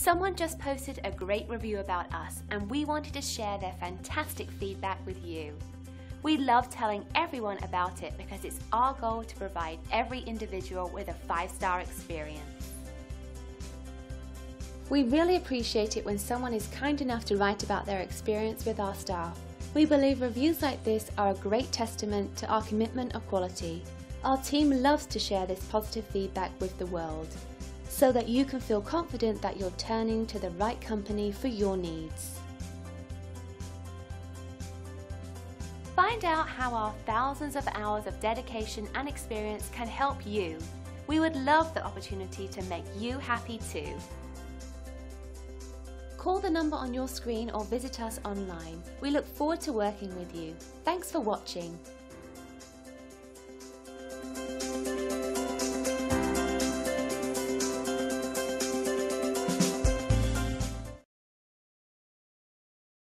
Someone just posted a great review about us and we wanted to share their fantastic feedback with you. We love telling everyone about it because it's our goal to provide every individual with a five-star experience. We really appreciate it when someone is kind enough to write about their experience with our staff. We believe reviews like this are a great testament to our commitment of quality. Our team loves to share this positive feedback with the world so that you can feel confident that you're turning to the right company for your needs. Find out how our thousands of hours of dedication and experience can help you. We would love the opportunity to make you happy too. Call the number on your screen or visit us online. We look forward to working with you. Thanks for watching.